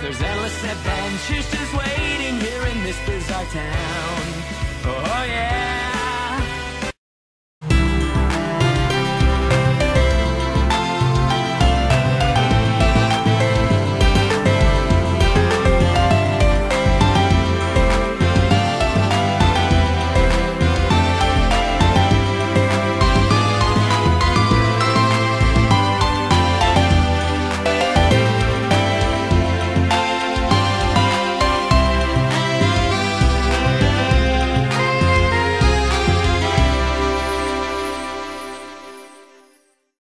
There's endless adventures just waiting here in this bizarre town. Oh yeah.